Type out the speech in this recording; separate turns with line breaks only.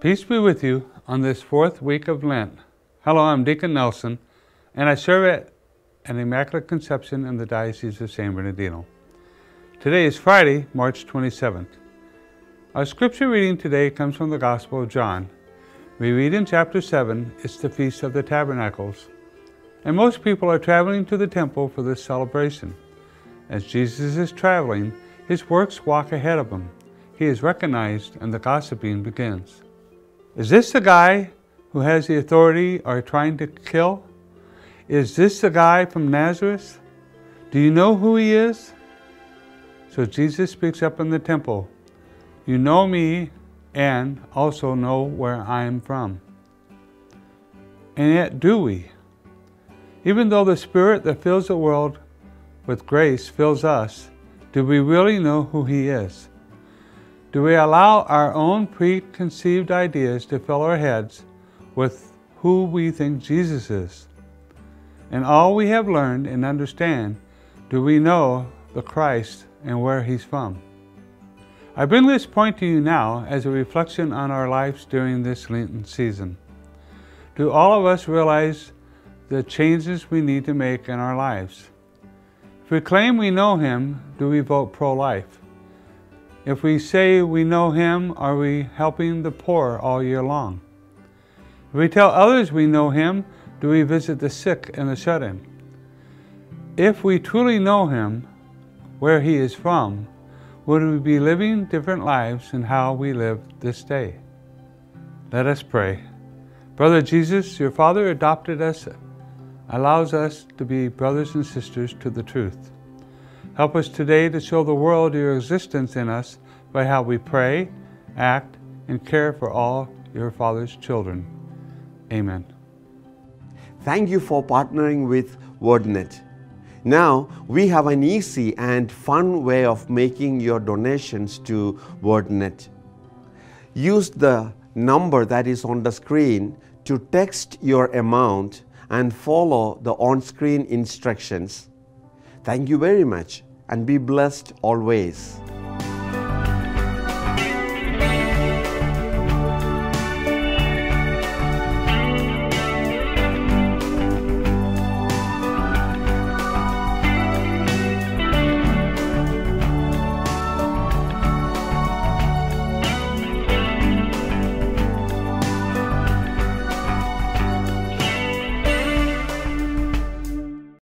Peace be with you on this fourth week of Lent. Hello, I'm Deacon Nelson, and I serve at an Immaculate Conception in the Diocese of San Bernardino. Today is Friday, March 27th. Our scripture reading today comes from the Gospel of John. We read in chapter 7, it's the Feast of the Tabernacles, and most people are traveling to the temple for this celebration. As Jesus is traveling, his works walk ahead of him. He is recognized, and the gossiping begins. Is this the guy who has the authority or trying to kill? Is this the guy from Nazareth? Do you know who he is? So Jesus speaks up in the temple. You know me and also know where I am from. And yet, do we? Even though the Spirit that fills the world with grace fills us, do we really know who He is? Do we allow our own preconceived ideas to fill our heads with who we think Jesus is? And all we have learned and understand, do we know the Christ and where He's from? I bring this point to you now as a reflection on our lives during this Lenten season. Do all of us realize the changes we need to make in our lives? If we claim we know Him, do we vote pro life? If we say we know Him, are we helping the poor all year long? If we tell others we know Him, do we visit the sick and the shut in? If we truly know Him, where He is from, would we be living different lives in how we live this day? Let us pray. Brother Jesus, your Father adopted us, allows us to be brothers and sisters to the truth. Help us today to show the world your existence in us by how we pray, act, and care for all your Father's children. Amen.
Thank you for partnering with WordNet. Now we have an easy and fun way of making your donations to WordNet. Use the number that is on the screen to text your amount and follow the on-screen instructions. Thank you very much and be blessed always.